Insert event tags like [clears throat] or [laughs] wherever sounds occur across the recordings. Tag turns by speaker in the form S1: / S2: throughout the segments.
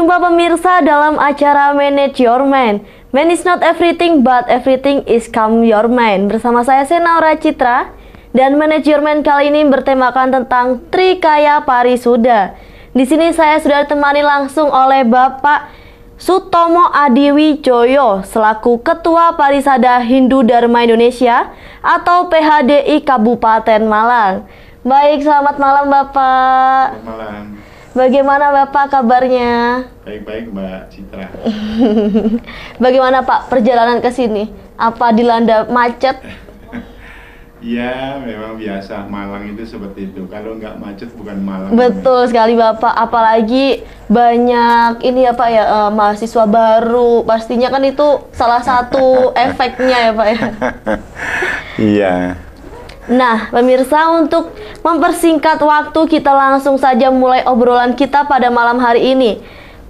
S1: Jumpa pemirsa dalam acara Manage Your Mind. Man is not everything, but everything is come your mind. Bersama saya Senaura Citra dan Manage Your Mind kali ini bertemakan tentang Trikaya Parisuda. Di sini saya sudah ditemani langsung oleh Bapak Sutomo Adiwi Joyo selaku Ketua Parisada Hindu Dharma Indonesia atau PHDI Kabupaten Malang. Baik, selamat malam Bapak.
S2: Selamat malam.
S1: Bagaimana Bapak kabarnya?
S2: Baik-baik Mbak Citra. [laughs]
S1: Bagaimana Pak perjalanan ke sini? Apa dilanda macet? [laughs]
S2: Ya, memang biasa Malang itu seperti itu. Kalau nggak macet bukan Malang.
S1: Betul sekali Bapak. Apalagi banyak ini ya Pak ya eh, mahasiswa baru. Pastinya kan itu salah satu [laughs] efeknya ya Pak ya.
S2: Iya.
S1: Nah, pemirsa untuk mempersingkat waktu kita langsung saja mulai obrolan kita pada malam hari ini.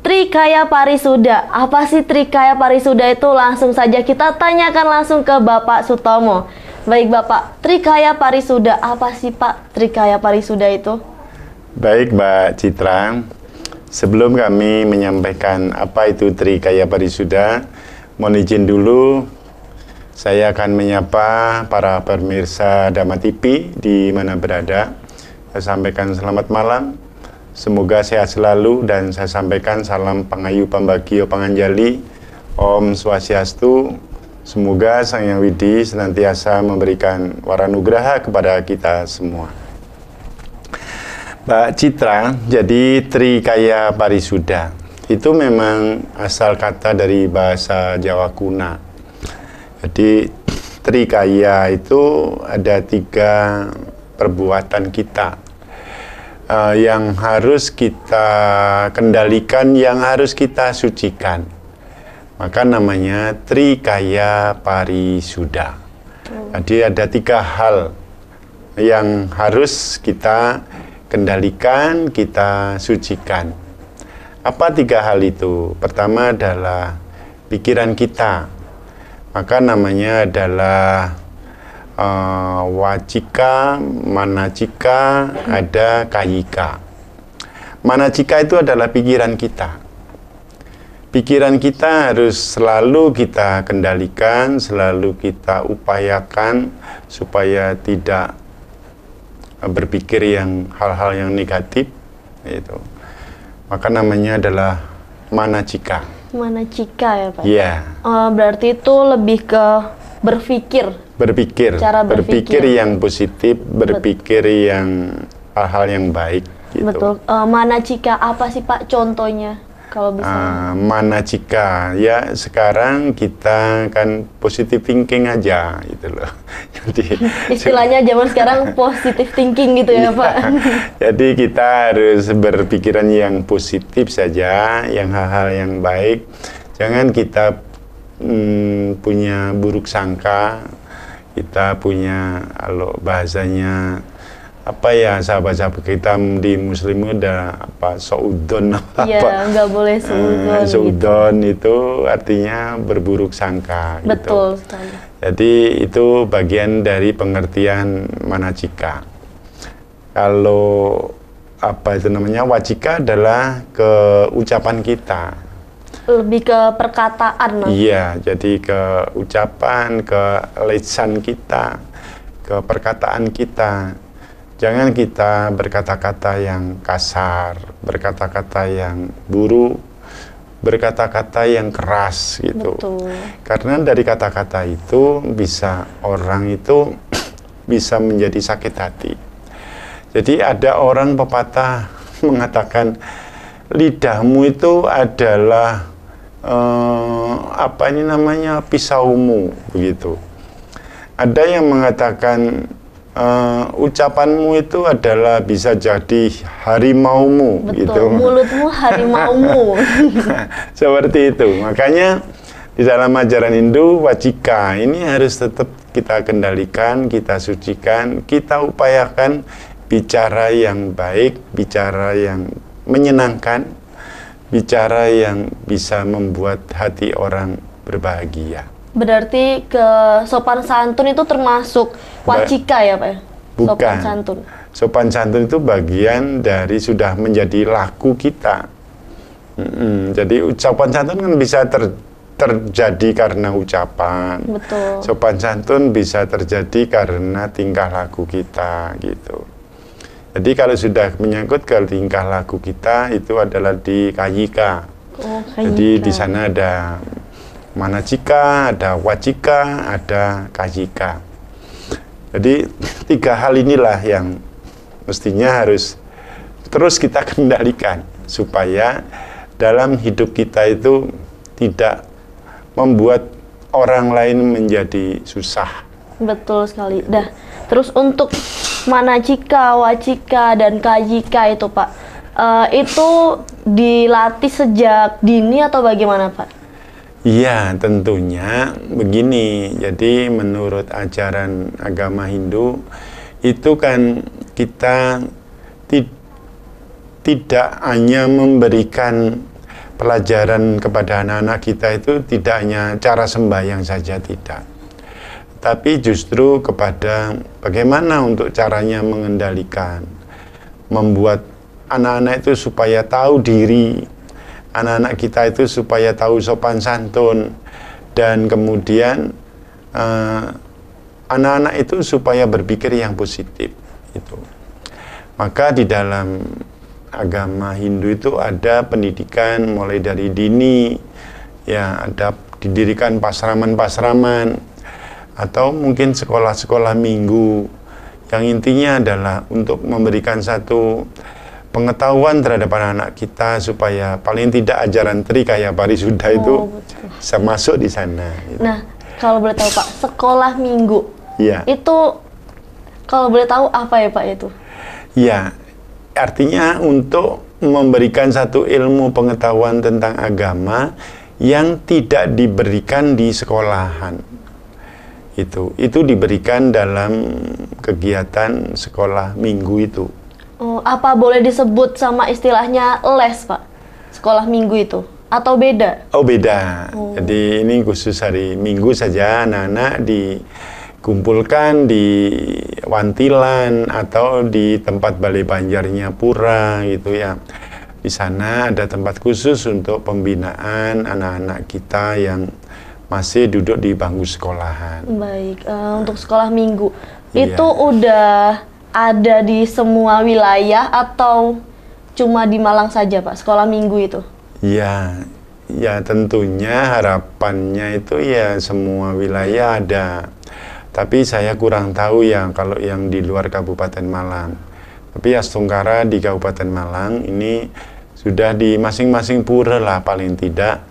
S1: Trikaya Parisuda. Apa sih Trikaya Parisuda itu? Langsung saja kita tanyakan langsung ke Bapak Sutomo. Baik Bapak, Trikaya Parisuda. Apa sih Pak Trikaya Parisuda itu?
S2: Baik Mbak Citra. Sebelum kami menyampaikan apa itu Trikaya Parisuda, mohon izin dulu saya akan menyapa para pemirsa Dama TV di mana berada. Saya sampaikan selamat malam. Semoga sehat selalu dan saya sampaikan salam pangayu pambagio panganjali. Om Swastiastu. Semoga Sang Yang Widi senantiasa memberikan waranugraha kepada kita semua. Mbak Citra, jadi Trikaya Parisuda itu memang asal kata dari bahasa Jawa kuna jadi trikaya itu ada tiga perbuatan kita uh, yang harus kita kendalikan, yang harus kita sucikan. Maka namanya trikaya parisuda. Jadi ada tiga hal yang harus kita kendalikan, kita sucikan. Apa tiga hal itu? Pertama adalah pikiran kita maka namanya adalah uh, wacika, manacika, ada kayika. Manacika itu adalah pikiran kita. Pikiran kita harus selalu kita kendalikan, selalu kita upayakan supaya tidak berpikir yang hal-hal yang negatif itu. Maka namanya adalah manacika.
S1: Manacika ya Pak?
S2: Iya.
S1: Eh, berarti itu lebih ke berpikir.
S2: Berpikir,
S1: Cara berpikir.
S2: berpikir yang positif, berpikir yang hal-hal yang baik gitu.
S1: Betul. Eh, manacika apa sih Pak contohnya? Kalau bisa.
S2: Ah, mana jika ya sekarang kita kan positive thinking aja gitu loh. [laughs] Jadi [laughs]
S1: Istilahnya zaman sekarang positive thinking gitu ya
S2: Iya.
S1: Pak. [laughs]
S2: Jadi kita harus berpikiran yang positif saja, yang hal-hal yang baik. Jangan kita mm, punya buruk sangka, kita punya kalau bahasanya apa ya sahabat-sahabat kita di muslim ada apa saudon apa
S1: Iya, nggak boleh seudon.
S2: Eh,
S1: gitu.
S2: saudon itu artinya berburuk sangka gitu.
S1: Betul sekali.
S2: Jadi itu bagian dari pengertian manacika. Kalau apa itu namanya wacika adalah ke ucapan kita.
S1: Lebih ke perkataan.
S2: Iya, jadi ke ucapan, ke lisan kita, ke perkataan kita. Jangan kita berkata-kata yang kasar, berkata-kata yang buruk, berkata-kata yang keras gitu.
S1: Betul.
S2: Karena dari kata-kata itu bisa orang itu [clears throat] bisa menjadi sakit hati. Jadi ada orang pepatah [laughs] mengatakan lidahmu itu adalah eh, apa ini namanya pisaumu begitu. Ada yang mengatakan eh, ucapanmu itu adalah bisa jadi harimaumu
S1: Betul.
S2: gitu.
S1: Mulutmu harimaumu. [laughs]
S2: Seperti itu. Makanya di dalam ajaran Hindu wajika ini harus tetap kita kendalikan, kita sucikan, kita upayakan bicara yang baik, bicara yang menyenangkan, bicara yang bisa membuat hati orang berbahagia.
S1: Berarti ke sopan santun itu termasuk wacika ya Pak? ya? Sopan
S2: Bukan.
S1: santun.
S2: Sopan santun itu bagian dari sudah menjadi laku kita. Mm-mm. Jadi ucapan santun kan bisa ter- terjadi karena ucapan.
S1: Betul.
S2: Sopan santun bisa terjadi karena tingkah laku kita gitu. Jadi kalau sudah menyangkut ke tingkah laku kita itu adalah di kayika.
S1: Oh,
S2: Jadi
S1: kayika.
S2: di sana ada manacika, ada wacika, ada kayika. Jadi [laughs] tiga hal inilah yang mestinya harus terus kita [laughs] kendalikan supaya dalam hidup kita itu tidak membuat orang lain menjadi susah.
S1: Betul sekali. Dah. Terus untuk manacika, wacika, dan kajika itu Pak, eh, itu dilatih sejak dini atau bagaimana Pak?
S2: Iya, tentunya begini. Jadi menurut ajaran agama Hindu itu kan kita ti- tidak hanya memberikan pelajaran kepada anak-anak kita itu tidak hanya cara sembahyang saja tidak. Tapi justru kepada bagaimana untuk caranya mengendalikan, membuat anak-anak itu supaya tahu diri, anak-anak kita itu supaya tahu sopan santun, dan kemudian eh, anak-anak itu supaya berpikir yang positif. Itu. Maka di dalam agama Hindu itu ada pendidikan mulai dari dini, ya ada didirikan pasraman-pasraman atau mungkin sekolah-sekolah minggu yang intinya adalah untuk memberikan satu pengetahuan terhadap anak-anak kita supaya paling tidak ajaran Trikaya Parisuddha itu
S1: Oh, betul.
S2: bisa masuk di sana. gitu.
S1: Nah, kalau boleh tahu Pak, sekolah minggu
S2: Iya.
S1: itu kalau boleh tahu apa ya Pak itu?
S2: Ya, artinya untuk memberikan satu ilmu pengetahuan tentang agama yang tidak diberikan di sekolahan. Itu, itu diberikan dalam kegiatan sekolah minggu itu.
S1: Oh, apa boleh disebut sama istilahnya les Pak? Sekolah minggu itu atau beda?
S2: Oh beda. Jadi ini khusus hari Minggu saja anak-anak dikumpulkan di Wantilan atau di tempat Balai Banjarnya Pura gitu ya. Di sana ada tempat khusus untuk pembinaan anak-anak kita yang masih duduk di bangku sekolahan.
S1: Baik, eh, untuk sekolah minggu
S2: Iya.
S1: itu udah ada di semua wilayah atau cuma di Malang saja Pak? Sekolah minggu itu?
S2: Ya, ya tentunya harapannya itu ya semua wilayah ada. Tapi saya kurang tahu ya kalau yang di luar Kabupaten Malang. Tapi Astungkara di Kabupaten Malang ini sudah di masing-masing pura lah paling tidak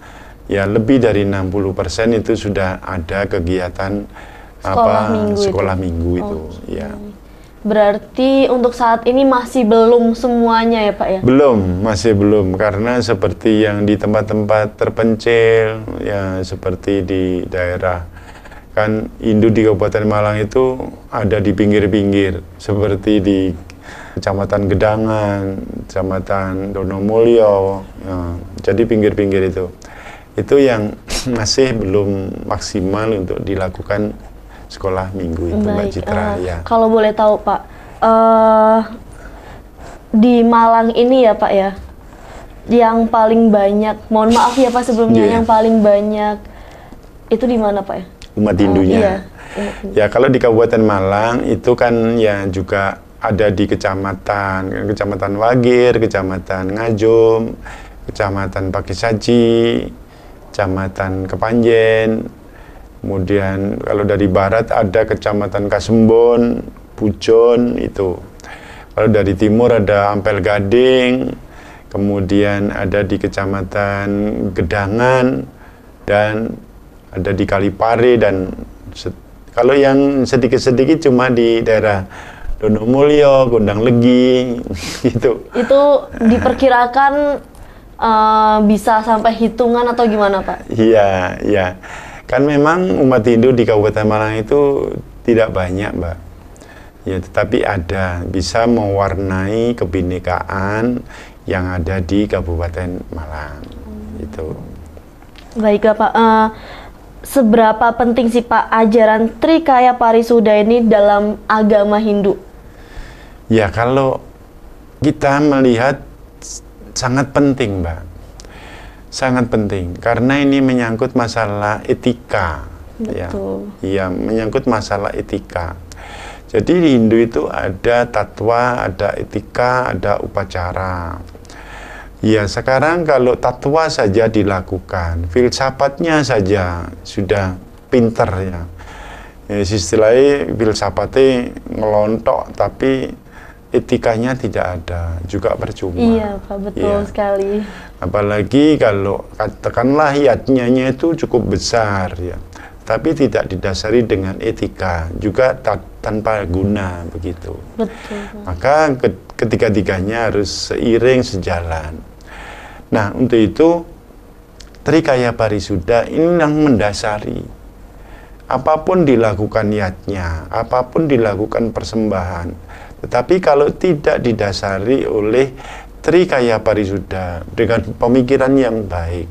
S2: ya lebih dari 60% itu sudah ada kegiatan
S1: Sekolah
S2: apa
S1: minggu itu.
S2: sekolah minggu itu
S1: Oh,
S2: ya.
S1: Berarti untuk saat ini masih belum semuanya ya Pak ya?
S2: Belum, masih belum karena seperti yang di tempat-tempat terpencil ya seperti di daerah kan Hindu di Kabupaten Malang itu ada di pinggir-pinggir seperti di Kecamatan Gedangan, Kecamatan Donomulyo, ya, jadi pinggir-pinggir itu. Itu yang [clears throat] masih belum maksimal untuk dilakukan sekolah minggu itu Mbak Citra
S1: eh,
S2: ya.
S1: kalau boleh tahu Pak, eh di Malang ini ya Pak ya, yang paling banyak, mohon maaf ya Pak sebelumnya,
S2: Iya.
S1: yang paling banyak itu di mana Pak ya?
S2: umat Hindunya.
S1: iya.
S2: Ya kalau di Kabupaten Malang itu kan ya juga ada di kecamatan, kecamatan Wagir, kecamatan Ngajum, kecamatan Pakisaji, kecamatan Kepanjen. Kemudian kalau dari barat ada kecamatan Kasembon, Pujon itu. Kalau dari timur ada Ampel Gading, kemudian ada di kecamatan Gedangan dan ada di Kalipare dan kalau yang sedikit-sedikit cuma di daerah Donomulyo, Gondang Legi [laughs] gitu.
S1: Itu diperkirakan eh, bisa sampai hitungan atau gimana Pak?
S2: Iya, iya. Kan memang umat Hindu di Kabupaten Malang itu tidak banyak, Mbak. Ya, tetapi ada bisa mewarnai kebinekaan yang ada di Kabupaten Malang. Itu.
S1: Baiklah Pak, Eh, seberapa penting sih Pak ajaran Trikaya Parisuda ini dalam agama Hindu?
S2: Ya kalau kita melihat sangat penting, Mbak. Sangat penting karena ini menyangkut masalah etika. Ya,
S1: Betul.
S2: iya menyangkut masalah etika. Jadi di Hindu itu ada tatwa, ada etika, ada upacara. Ya sekarang kalau tatwa saja dilakukan, filsafatnya saja sudah pinter ya. ya istilahnya filsafatnya ngelontok tapi etikanya tidak ada, juga percuma.
S1: Iya, Pak, betul
S2: Iya.
S1: sekali.
S2: Apalagi kalau katakanlah yatnyanya itu cukup besar ya, tapi tidak didasari dengan etika, juga ta- tanpa guna begitu.
S1: Betul.
S2: Maka ke- ketiga-tiganya harus seiring sejalan. Nah, untuk itu Trikaya Parisuda ini yang mendasari. Apa pun dilakukan niatnya, apa pun dilakukan persembahan. Tetapi kalau tidak didasari oleh Trikaya Parisuda dengan pemikiran yang baik,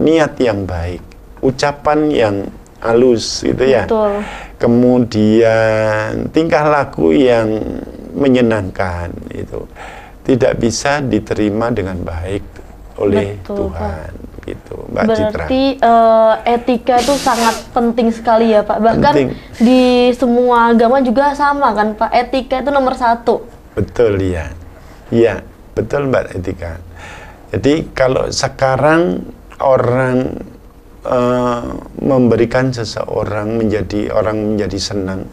S2: niat yang baik, ucapan yang halus gitu ya.
S1: Betul.
S2: kemudian tingkah laku yang menyenangkan itu tidak bisa diterima dengan baik oleh
S1: Betul,
S2: Tuhan gitu Mbak Citra
S1: Berarti eh, etika itu sangat penting sekali ya Pak. Bahkan
S2: Penting.
S1: di semua agama juga sama kan Pak. Etika itu nomor satu.
S2: betul ya iya betul Mbak Etika jadi kalau sekarang orang eh, memberikan seseorang menjadi orang menjadi senang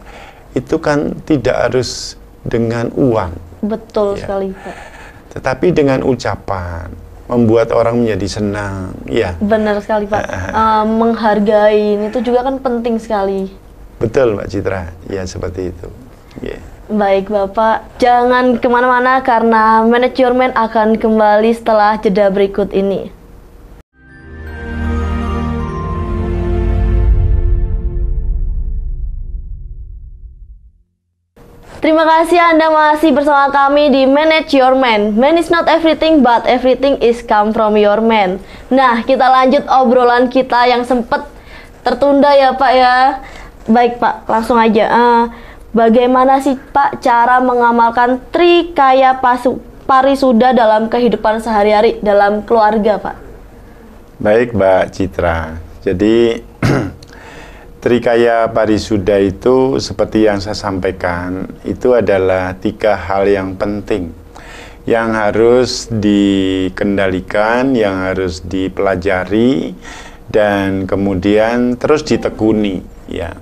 S2: itu kan tidak harus dengan uang
S1: Betul
S2: Iya.
S1: sekali Pak.
S2: tetapi dengan ucapan membuat orang menjadi senang ya
S1: Benar sekali Pak. Eh, menghargai itu juga kan penting sekali.
S2: betul Mbak Citra ya seperti itu Ya.
S1: Baik Bapak, jangan ke mana-mana karena manajemen akan kembali setelah jeda berikut ini. Terima kasih Anda masih bersama kami di Manage Your Man. Man is not everything, but everything is come from your man. Nah, kita lanjut obrolan kita yang sempat tertunda ya Pak ya. Baik Pak, langsung aja. Eh, bagaimana sih Pak cara mengamalkan Trikaya Pasu Parisuda dalam kehidupan sehari-hari dalam keluarga Pak?
S2: Baik Mbak Citra. Jadi [clears throat] Trikaya Parisuda itu seperti yang saya sampaikan itu adalah tiga hal yang penting yang harus dikendalikan, yang harus dipelajari dan kemudian terus ditekuni ya.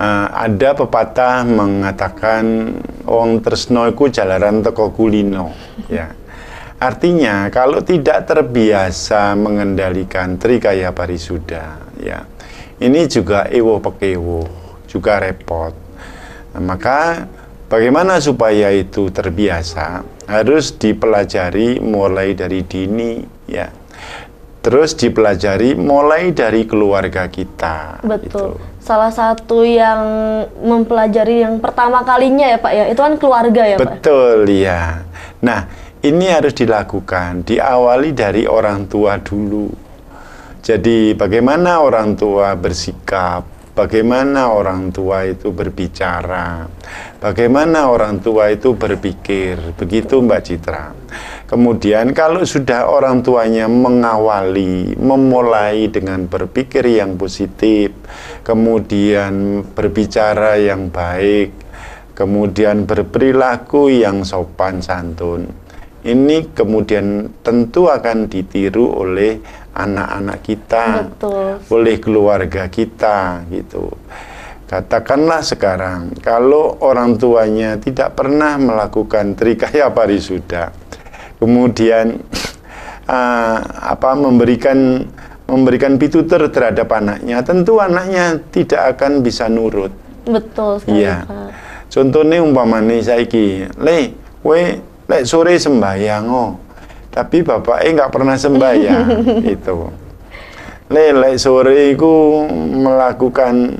S2: Eh, ada pepatah mengatakan wong tresno iku jalaran teko kulino ya. Artinya kalau tidak terbiasa mengendalikan trikaya parisuda ya. Ini juga ewo pekewo, juga repot. Nah, maka bagaimana supaya itu terbiasa? Harus dipelajari mulai dari dini ya. Terus dipelajari mulai dari keluarga kita.
S1: Betul.
S2: gitu.
S1: Salah satu yang mempelajari yang pertama kalinya ya Pak ya, itu kan keluarga ya Pak.
S2: Betul ya. Nah, ini harus dilakukan diawali dari orang tua dulu. Jadi bagaimana orang tua bersikap, bagaimana orang tua itu berbicara, bagaimana orang tua itu berpikir, begitu Mbak Citra. Kemudian kalau sudah orang tuanya mengawali, memulai dengan berpikir yang positif, kemudian berbicara yang baik, kemudian berperilaku yang sopan santun. Ini kemudian tentu akan ditiru oleh anak-anak kita,
S1: Betul.
S2: oleh keluarga kita gitu. Katakanlah sekarang kalau orang tuanya tidak pernah melakukan trikaya parisuda, kemudian [sniffs] ah, apa memberikan memberikan pitutur terhadap anaknya, tentu anaknya tidak akan bisa nurut.
S1: Betul sekali
S2: Iya.
S1: Pak.
S2: Contohnya umpamane saiki, le, we lek sore sembayang oh. Tapi bapaknya nggak pernah sembahyang [laughs] itu. Le, lek sore itu melakukan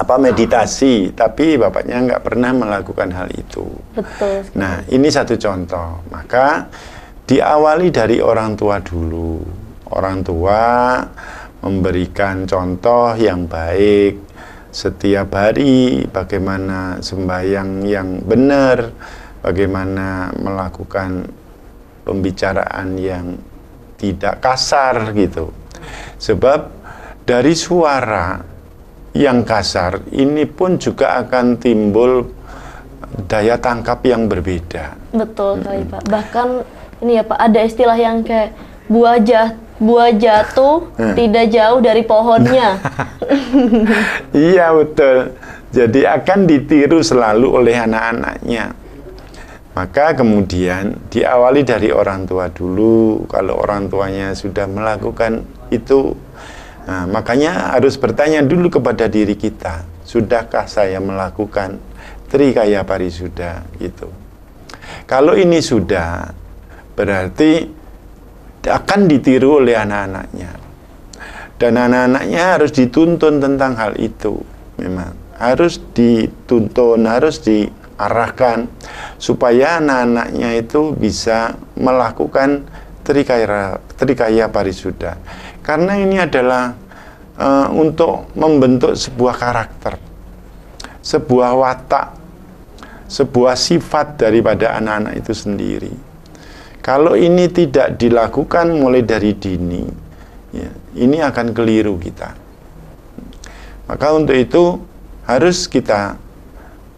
S2: apa meditasi, tapi bapaknya nggak pernah melakukan hal itu.
S1: Betul.
S2: Nah, ini satu contoh. Maka diawali dari orang tua dulu. Orang tua memberikan contoh yang baik setiap hari, bagaimana sembahyang yang benar, bagaimana melakukan pembicaraan yang tidak kasar gitu. Sebab dari suara yang kasar ini pun juga akan timbul daya tangkap yang berbeda.
S1: Betul sekali Pak. Bahkan ini ya Pak ada istilah yang kayak buah jat buah jatuh [laughs]
S2: Hmm.
S1: tidak jauh dari pohonnya. [laughs]
S2: Iya betul. Jadi akan ditiru selalu oleh anak-anaknya. Maka kemudian diawali dari orang tua dulu. Kalau orang tuanya sudah melakukan itu, nah, makanya harus bertanya dulu kepada diri kita. Sudahkah saya melakukan trikaya parisuda itu? Kalau ini sudah, berarti akan ditiru oleh anak-anaknya. Dan anak-anaknya harus dituntun tentang hal itu. Memang harus dituntun, harus diarahkan supaya anak-anaknya itu bisa melakukan trikaya trikaya parisuda. Karena ini adalah eh, untuk membentuk sebuah karakter, sebuah watak, sebuah sifat daripada anak-anak itu sendiri. Kalau ini tidak dilakukan mulai dari dini, ya, ini akan keliru kita. Maka untuk itu harus kita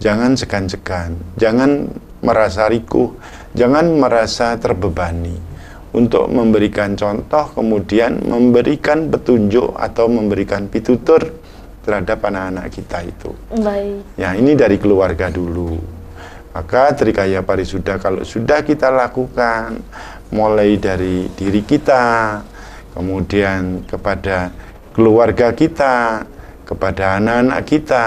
S2: jangan segan-segan, jangan merasa rikuh, jangan merasa terbebani untuk memberikan contoh, kemudian memberikan petunjuk atau memberikan pitutur terhadap anak-anak kita itu.
S1: Baik.
S2: Ya, ini dari keluarga dulu. Maka Trikaya Parisuda kalau sudah kita lakukan mulai dari diri kita, kemudian kepada keluarga kita, kepada anak-anak kita,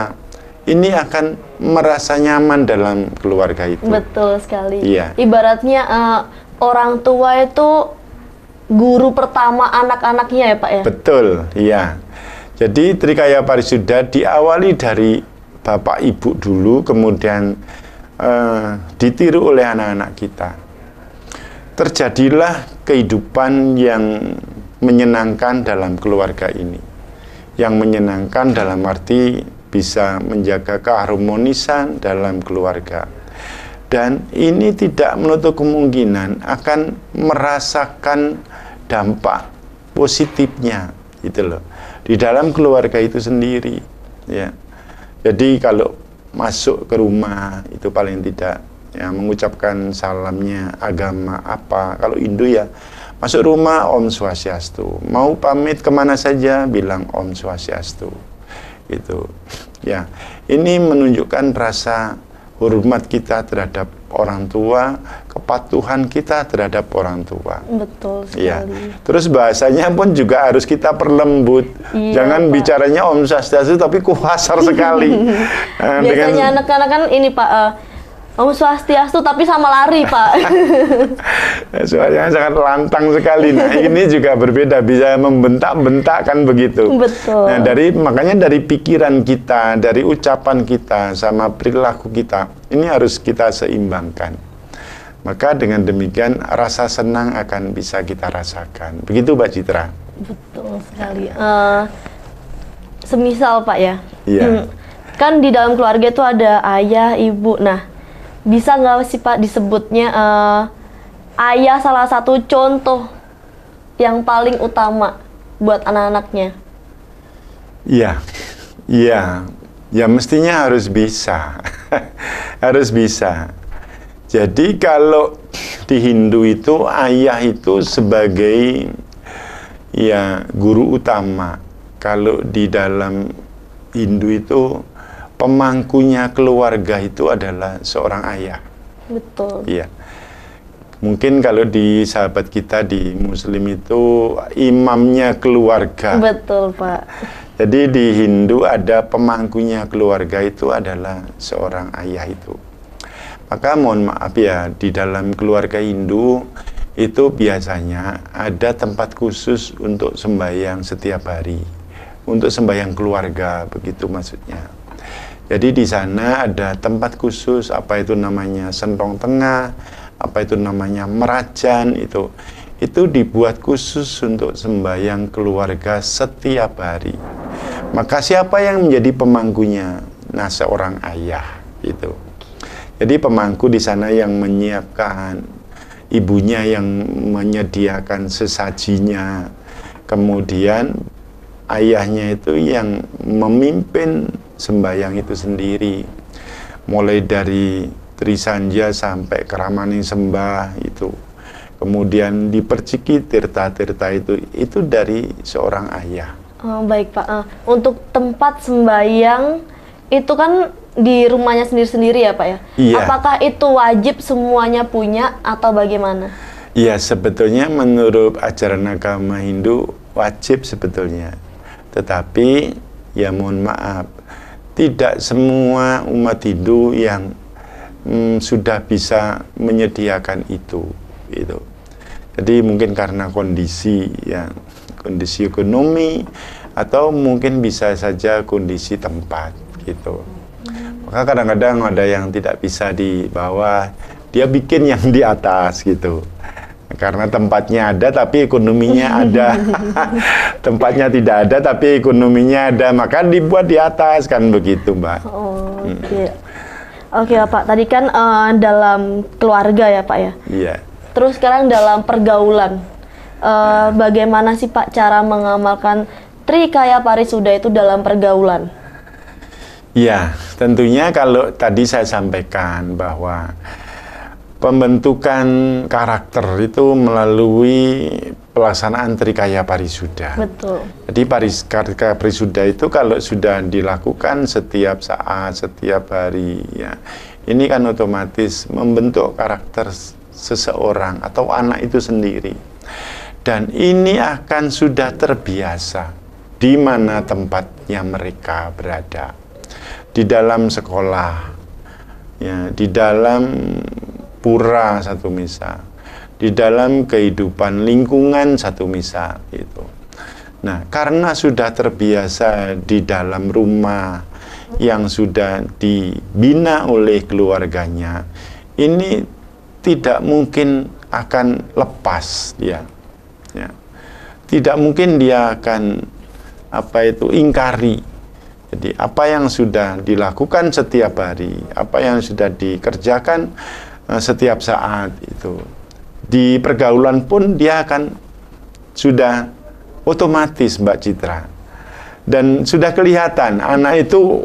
S2: ini akan merasa nyaman dalam keluarga itu.
S1: Betul sekali.
S2: Iya.
S1: Ibaratnya eh, orang tua itu guru pertama anak-anaknya ya Pak ya.
S2: Betul, iya. Jadi Trikaya Parisuda diawali dari bapak ibu dulu, kemudian eh, ditiru oleh anak-anak kita. Terjadilah kehidupan yang menyenangkan dalam keluarga ini. Yang menyenangkan dalam arti bisa menjaga keharmonisan dalam keluarga. Dan ini tidak menutup kemungkinan akan merasakan dampak positifnya gitu loh. Di dalam keluarga itu sendiri ya. Jadi kalau masuk ke rumah itu paling tidak ya mengucapkan salamnya agama apa. Kalau Hindu ya masuk rumah Om Swastiastu. Mau pamit ke mana saja bilang Om Swastiastu gitu ya ini menunjukkan rasa hormat kita terhadap orang tua kepatuhan kita terhadap orang tua
S1: Betul
S2: Ya,
S1: sekali.
S2: terus bahasanya pun juga harus kita perlembut.
S1: Iya,
S2: Jangan
S1: Pak.
S2: bicaranya Om Swastiastu tapi kasar sekali. [laughs] Nah,
S1: Biasanya anak-anak kan ini Pak eh, Om Swastiastu tapi sama lari Pak. [laughs]
S2: suaranya sangat lantang sekali. Nah, ini juga berbeda, bisa membentak-bentak kan begitu.
S1: Betul.
S2: Nah, dari makanya dari pikiran kita, dari ucapan kita sama perilaku kita, ini harus kita seimbangkan. Maka dengan demikian rasa senang akan bisa kita rasakan. Begitu Mbak Citra.
S1: Betul sekali. Eh, semisal Pak ya.
S2: Iya.
S1: Hmm, Kan di dalam keluarga itu ada ayah, ibu. Nah, bisa nggak sih Pak disebutnya eh, ayah salah satu contoh yang paling utama buat anak-anaknya?
S2: Iya, iya, ya mestinya harus bisa, [laughs] harus bisa. Jadi kalau di Hindu itu ayah itu sebagai ya guru utama. Kalau di dalam Hindu itu pemangkunya keluarga itu adalah seorang ayah.
S1: Betul.
S2: Iya. Mungkin kalau di sahabat kita di Muslim itu imamnya keluarga.
S1: Betul Pak.
S2: Jadi di Hindu ada pemangkunya keluarga itu adalah seorang ayah itu. Maka mohon maaf ya, di dalam keluarga Hindu itu biasanya ada tempat khusus untuk sembahyang setiap hari. Untuk sembahyang keluarga, begitu maksudnya. Jadi di sana ada tempat khusus, apa itu namanya sentong tengah, apa itu namanya merajan itu. Itu dibuat khusus untuk sembahyang keluarga setiap hari. Maka siapa yang menjadi pemangkunya? Nah, seorang ayah itu. Jadi pemangku di sana yang menyiapkan, ibunya yang menyediakan sesajinya. Kemudian ayahnya itu yang memimpin sembahyang itu sendiri. Mulai dari Trisanja sampai Keramani Sembah itu. Kemudian diperciki tirta-tirta itu itu dari seorang ayah.
S1: Oh, baik Pak. Uh, untuk tempat sembahyang itu kan di rumahnya sendiri-sendiri ya Pak ya?
S2: Iya.
S1: Apakah itu wajib semuanya punya atau bagaimana?
S2: Iya, sebetulnya menurut ajaran agama Hindu wajib sebetulnya. Tetapi ya mohon maaf, tidak semua umat Hindu yang hmm, sudah bisa menyediakan itu itu jadi mungkin karena kondisi ya kondisi ekonomi atau mungkin bisa saja kondisi tempat gitu. Maka kadang-kadang ada yang tidak bisa di bawah dia bikin yang di atas gitu karena tempatnya ada tapi ekonominya ada [laughs] tempatnya tidak ada tapi ekonominya ada maka dibuat di atas kan begitu mbak
S1: oh, oke okay. hmm. Oke Pak, tadi kan uh, dalam keluarga ya Pak ya.
S2: Iya.
S1: Terus sekarang dalam pergaulan, uh, bagaimana sih Pak cara mengamalkan Trikaya Parisuda itu dalam pergaulan?
S2: Ya, tentunya kalau tadi saya sampaikan bahwa pembentukan karakter itu melalui pelaksanaan Trikaya Parisuda.
S1: Betul.
S2: Jadi Paris Trikaya Parisuda itu kalau sudah dilakukan setiap saat, setiap hari, ya, ini kan otomatis membentuk karakter seseorang atau anak itu sendiri. Dan ini akan sudah terbiasa di mana tempatnya mereka berada. Di dalam sekolah, ya, di dalam pura satu misal di dalam kehidupan lingkungan satu misal itu. Nah, karena sudah terbiasa di dalam rumah yang sudah dibina oleh keluarganya, ini tidak mungkin akan lepas dia. Ya. Tidak mungkin dia akan apa itu ingkari. Jadi apa yang sudah dilakukan setiap hari, apa yang sudah dikerjakan setiap saat itu di pergaulan pun dia akan sudah otomatis Mbak Citra. Dan sudah kelihatan anak itu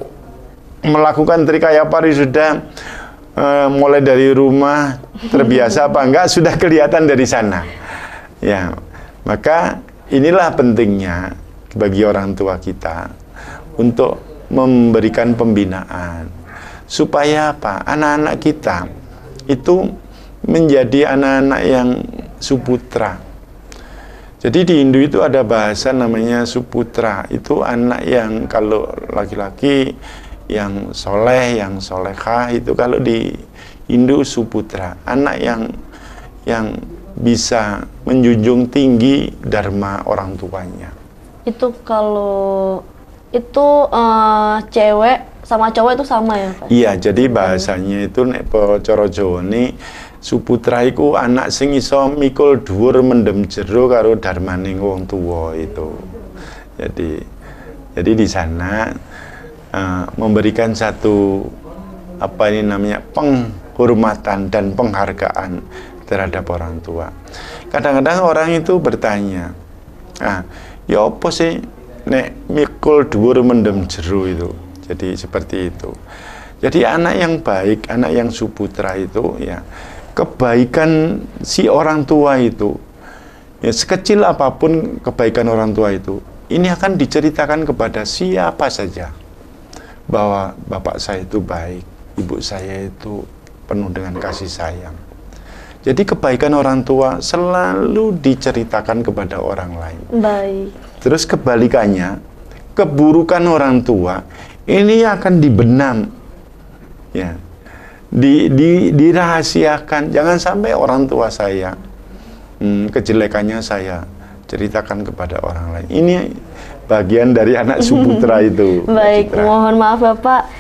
S2: melakukan trikaya pari sudah uh, mulai dari rumah terbiasa apa enggak sudah kelihatan dari sana. Ya, maka inilah pentingnya bagi orang tua kita untuk memberikan pembinaan supaya apa anak-anak kita itu menjadi anak-anak yang suputra. Jadi di Hindu itu ada bahasa namanya suputra. Itu anak yang kalau laki-laki yang soleh, yang solehah itu kalau di Hindu suputra. Anak yang yang bisa menjunjung tinggi dharma orang tuanya.
S1: Itu kalau itu uh, cewek sama cowok itu sama ya Pak?
S2: Iya, jadi bahasanya itu nek coro Jawa ini Suputra anak sing iso mikul dhuwur mendem jero karo darmaning wong tuwa itu. Jadi jadi di sana uh, memberikan satu apa ini namanya penghormatan dan penghargaan terhadap orang tua. Kadang-kadang orang itu bertanya, ah, ya apa sih nek mikul dhuwur mendem jero itu. Jadi seperti itu. Jadi anak yang baik, anak yang suputra itu ya kebaikan si orang tua itu, ya sekecil apa pun kebaikan orang tua itu, ini akan diceritakan kepada siapa saja bahwa bapak saya itu baik, ibu saya itu penuh dengan kasih sayang. Jadi kebaikan orang tua selalu diceritakan kepada orang lain.
S1: Baik.
S2: Terus kebalikannya, keburukan orang tua ini akan dibenam. Ya, di, di, dirahasiakan. Jangan sampai orang tua saya hmm, kejelekannya saya ceritakan kepada orang lain. Ini bagian dari anak Suputra [laughs] itu.
S1: Baik, mohon maaf Bapak.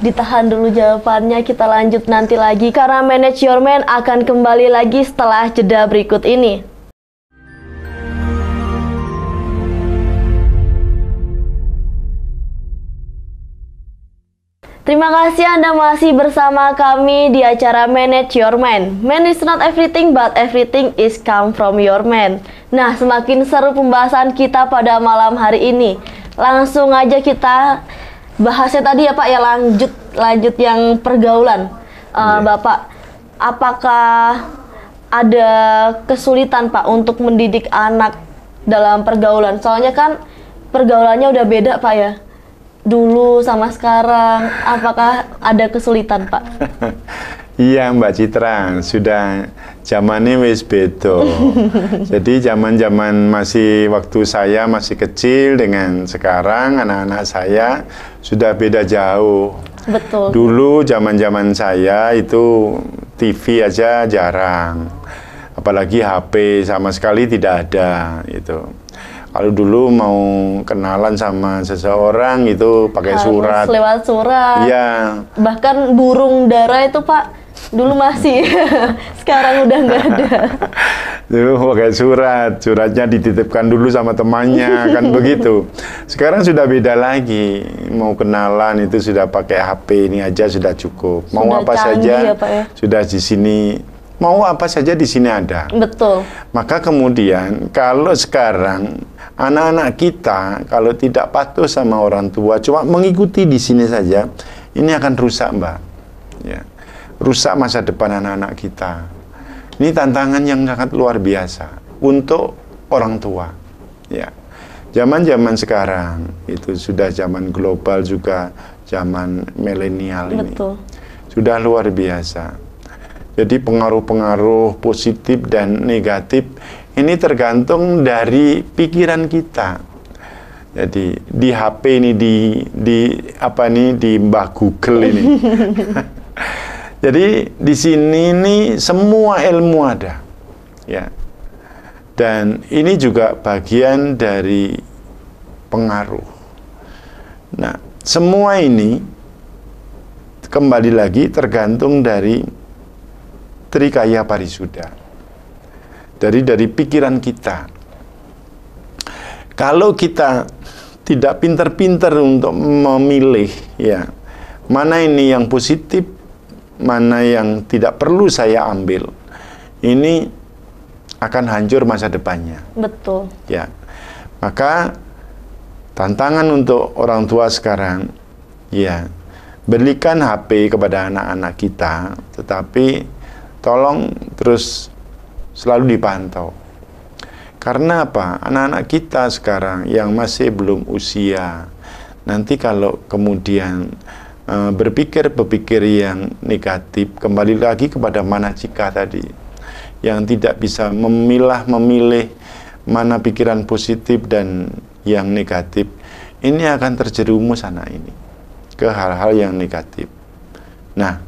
S1: Ditahan dulu jawabannya, kita lanjut nanti lagi karena Manage Your Man akan kembali lagi setelah jeda berikut ini. Terima kasih Anda masih bersama kami di acara Manage Your Man. Man is not everything, but everything is come from your man. Nah, semakin seru pembahasan kita pada malam hari ini. Langsung aja kita bahasnya tadi ya Pak ya lanjut lanjut yang pergaulan. Uh, Bapak, apakah ada kesulitan Pak untuk mendidik anak dalam pergaulan? Soalnya kan pergaulannya udah beda Pak ya dulu sama sekarang? Apakah ada kesulitan, Pak? [laughs]
S2: Iya Mbak Citra, sudah zamannya wis bedo. [laughs] Jadi zaman-zaman masih waktu saya masih kecil dengan sekarang anak-anak saya sudah beda jauh.
S1: Betul.
S2: Dulu zaman-zaman saya itu TV aja jarang. Apalagi HP sama sekali tidak ada itu. Kalau dulu mau kenalan sama seseorang itu pakai surat.
S1: lewat surat.
S2: Iya.
S1: Bahkan burung dara itu Pak dulu masih. [laughs] Sekarang udah nggak ada. [laughs]
S2: Dulu pakai surat, suratnya dititipkan dulu sama temannya kan [laughs] begitu. Sekarang sudah beda lagi. Mau kenalan itu sudah pakai HP ini aja sudah cukup. Mau
S1: Sudah
S2: apa saja
S1: ya, Pak, ya?
S2: sudah di sini mau apa saja di sini ada.
S1: Betul.
S2: Maka kemudian kalau sekarang anak-anak kita kalau tidak patuh sama orang tua cuma mengikuti di sini saja, ini akan rusak, Mbak. Ya. Rusak masa depan anak-anak kita. Ini tantangan yang sangat luar biasa untuk orang tua. Ya. Zaman-zaman sekarang itu sudah zaman global juga zaman milenial ini.
S1: Betul.
S2: Sudah luar biasa. Jadi pengaruh-pengaruh positif dan negatif ini tergantung dari pikiran kita. Jadi di HP ini di di apa nih di Mbah Google ini. [laughs] Jadi di sini ini semua ilmu ada. Ya. Dan ini juga bagian dari pengaruh. Nah, semua ini kembali lagi tergantung dari Trikaya Parisuda. Dari dari pikiran kita. Kalau kita tidak pintar-pintar untuk memilih ya mana ini yang positif, mana yang tidak perlu saya ambil. Ini akan hancur masa depannya.
S1: Betul.
S2: Ya. Maka tantangan untuk orang tua sekarang ya berikan HP kepada anak-anak kita, tetapi tolong terus selalu dipantau. Karena apa? Anak-anak kita sekarang yang masih belum usia, nanti kalau kemudian e, berpikir-berpikir yang negatif, kembali lagi kepada mana cika tadi, yang tidak bisa memilah memilih mana pikiran positif dan yang negatif, ini akan terjerumus anak ini ke hal-hal yang negatif. Nah,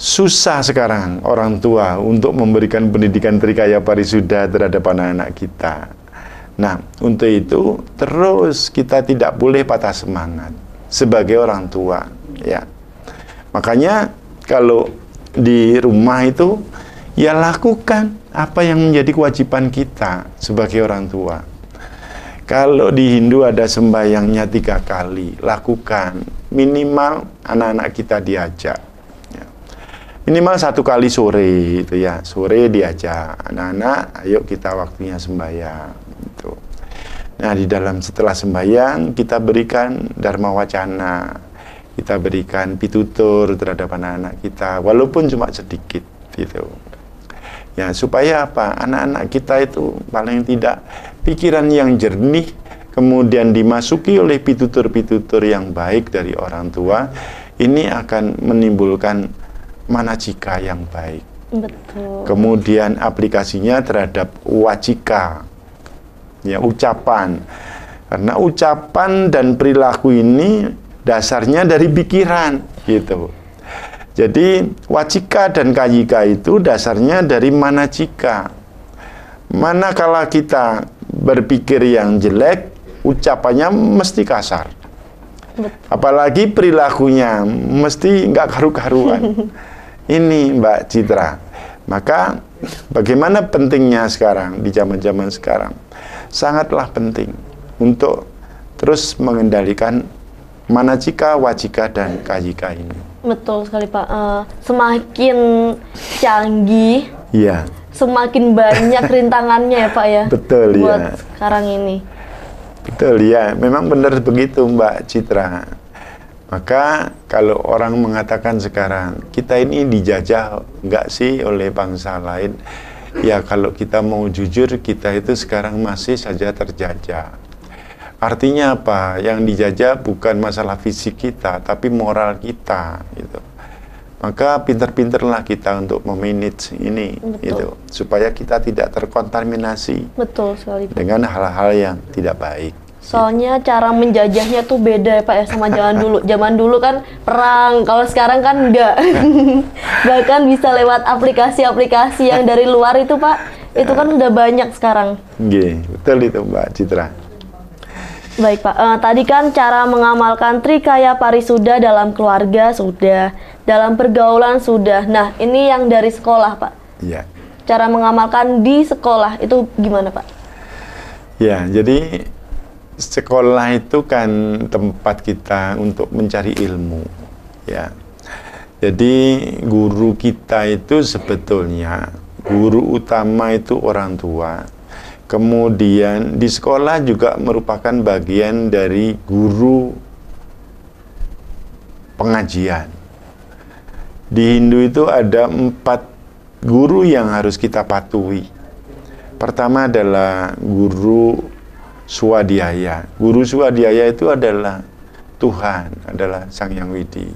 S2: susah sekarang orang tua untuk memberikan pendidikan trikaya parisuda terhadap anak-anak kita. Nah, untuk itu terus kita tidak boleh patah semangat sebagai orang tua, ya. Makanya kalau di rumah itu ya lakukan apa yang menjadi kewajiban kita sebagai orang tua. Kalau di Hindu ada sembahyangnya tiga kali, lakukan minimal anak-anak kita diajak minimal satu kali sore itu ya. Sore diajak anak-anak ayo kita waktunya sembahyang itu nah di dalam setelah sembahyang kita berikan dharma wacana. Kita berikan pitutur terhadap anak-anak kita walaupun cuma sedikit gitu. Ya supaya apa? Anak-anak kita itu paling tidak pikiran yang jernih kemudian dimasuki oleh pitutur-pitutur yang baik dari orang tua ini akan menimbulkan mana jika yang baik.
S1: Betul.
S2: Kemudian aplikasinya terhadap wajika, ya ucapan. Karena ucapan dan perilaku ini dasarnya dari pikiran, gitu. Jadi wajika dan kayika itu dasarnya dari mana jika. Mana kalau kita berpikir yang jelek, ucapannya mesti kasar. Betul. Apalagi perilakunya mesti nggak karu-karuan. [laughs] Ini Mbak Citra. Maka bagaimana pentingnya sekarang di zaman-zaman sekarang? Sangatlah penting untuk terus mengendalikan manacika, wajika, dan kayika ini.
S1: Betul sekali Pak. Eh, semakin canggih,
S2: Iya,
S1: semakin banyak [laughs] rintangannya ya Pak ya.
S2: Betul,
S1: Buat
S2: iya.
S1: sekarang ini.
S2: betul ya. Memang benar begitu Mbak Citra. Maka kalau orang mengatakan sekarang kita ini dijajah nggak sih oleh bangsa lain? Ya kalau kita mau jujur kita itu sekarang masih saja terjajah. Artinya apa? Yang dijajah bukan masalah fisik kita, tapi moral kita gitu. Maka pinter-pinterlah kita untuk memanage ini
S1: Betul.
S2: gitu supaya kita tidak terkontaminasi
S1: Betul sekali
S2: dengan hal-hal yang tidak baik.
S1: Soalnya cara menjajahnya tuh beda ya Pak ya sama zaman dulu. Zaman dulu kan perang, kalau sekarang kan enggak. [laughs] Bahkan bisa lewat aplikasi-aplikasi yang dari luar itu Pak. Itu kan udah banyak sekarang.
S2: Nggih, betul itu Mbak Citra.
S1: Baik Pak, Eh, tadi kan cara mengamalkan trikaya parisuda dalam keluarga sudah, dalam pergaulan sudah. Nah, ini yang dari sekolah Pak.
S2: Ya.
S1: Cara mengamalkan di sekolah itu gimana Pak?
S2: Ya, jadi sekolah itu kan tempat kita untuk mencari ilmu, ya. Jadi guru kita itu sebetulnya guru utama itu orang tua. Kemudian di sekolah juga merupakan bagian dari guru pengajian. Di Hindu itu ada empat guru yang harus kita patuhi. Pertama adalah guru Swadhyaya. Guru Swadhyaya itu adalah Tuhan, adalah Sang Yang Widi.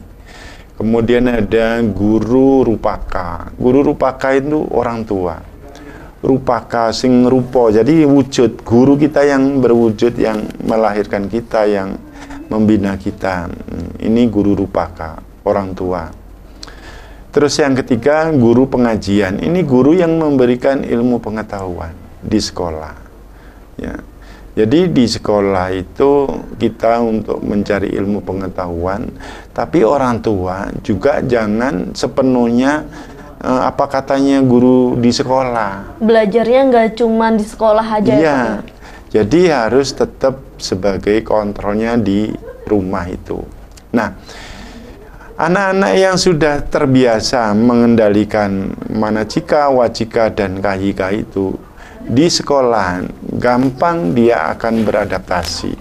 S2: Kemudian ada guru Rupaka. Guru Rupaka itu orang tua. Rupaka sing rupa. Jadi wujud guru kita yang berwujud yang melahirkan kita yang membina kita. Hmm, Ini guru Rupaka, orang tua. Terus yang ketiga, guru pengajian. Ini guru yang memberikan ilmu pengetahuan di sekolah. Ya. Jadi di sekolah itu kita untuk mencari ilmu pengetahuan, tapi orang tua juga jangan sepenuhnya eh, apa katanya guru di sekolah.
S1: Belajarnya nggak cuma di sekolah aja ya
S2: Iya.
S1: Pak?
S2: Jadi harus tetap sebagai kontrolnya di rumah itu. Nah, anak-anak yang sudah terbiasa mengendalikan manacika, wacika, dan kahika itu di sekolah gampang dia akan beradaptasi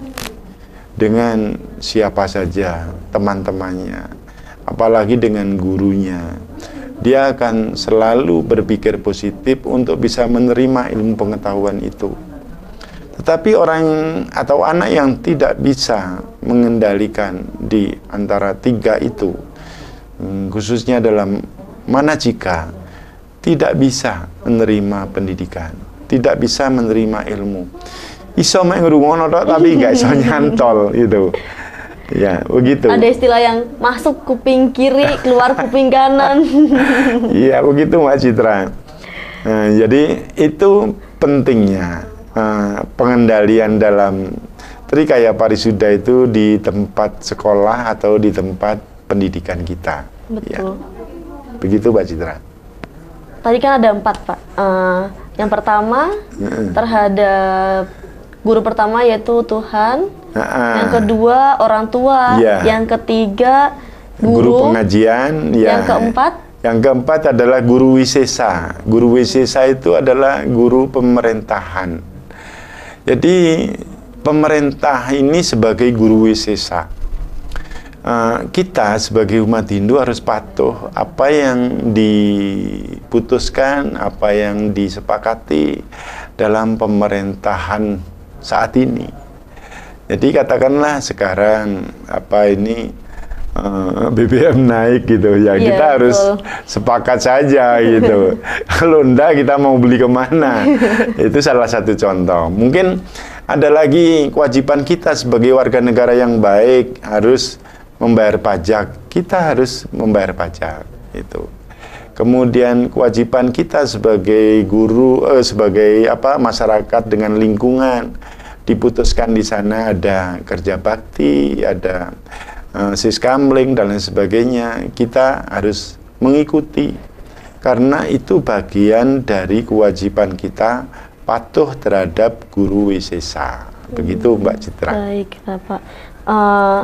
S2: dengan siapa saja teman-temannya, apalagi dengan gurunya. Dia akan selalu berpikir positif untuk bisa menerima ilmu pengetahuan itu. Tetapi orang atau anak yang tidak bisa mengendalikan di antara tiga itu, hmm, khususnya dalam manacika, tidak bisa menerima pendidikan, tidak bisa menerima ilmu. Iso mek ngrungokno tok tapi nggak iso [laughs] nyantol gitu. Ya, begitu.
S1: Ada istilah yang masuk kuping kiri, keluar kuping kanan. [laughs]
S2: Iya begitu Mbak Citra. Nah, jadi itu pentingnya eh, pengendalian dalam Trikaya Parisuda itu di tempat sekolah atau di tempat pendidikan kita. Ya,
S1: Betul.
S2: begitu Mbak Citra.
S1: Tadi kan ada empat Pak. Eh, yang pertama terhadap guru pertama yaitu Tuhan.
S2: Nah,
S1: Yang kedua orang tua.
S2: Iya.
S1: Yang ketiga
S2: guru,
S1: guru.
S2: pengajian. ya.
S1: Yang keempat?
S2: Yang keempat adalah guru wisesa. Guru wisesa itu adalah guru pemerintahan. Jadi pemerintah ini sebagai guru wisesa. Eh, kita sebagai umat Hindu harus patuh apa yang diputuskan, apa yang disepakati dalam pemerintahan saat ini. Jadi katakanlah sekarang apa ini eh, BBM naik gitu ya
S1: Iya,
S2: kita harus
S1: betul.
S2: sepakat saja gitu. [laughs] Kalau enggak kita mau beli ke mana? Itu salah satu contoh. Mungkin ada lagi kewajiban kita sebagai warga negara yang baik harus membayar pajak. Kita harus membayar pajak itu. Kemudian kewajiban kita sebagai guru, eh, sebagai apa masyarakat dengan lingkungan diputuskan di sana ada kerja bakti, ada eh, siskamling dan lain sebagainya. Kita harus mengikuti karena itu bagian dari kewajiban kita patuh terhadap guru wisesa. Begitu Mbak Citra.
S1: Baik, Bapak. Eh,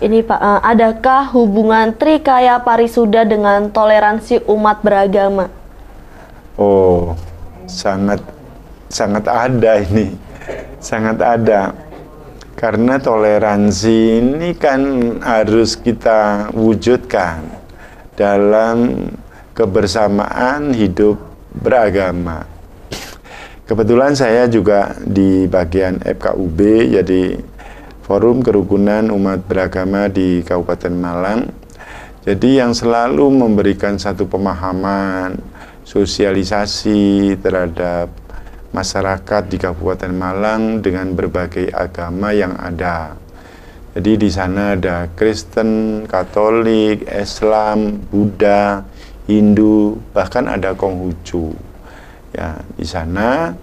S1: Ini Pak, uh, adakah hubungan Trikaya Parisuda dengan toleransi umat beragama?
S2: Oh, sangat sangat ada ini. Sangat ada. Karena toleransi ini kan harus kita wujudkan dalam kebersamaan hidup beragama. Kebetulan saya juga di bagian FKUB, jadi Forum Kerukunan Umat Beragama di Kabupaten Malang. Jadi yang selalu memberikan satu pemahaman, sosialisasi terhadap masyarakat di Kabupaten Malang dengan berbagai agama yang ada. Jadi di sana ada Kristen, Katolik, Islam, Buddha, Hindu, bahkan ada Konghucu. Ya, di sana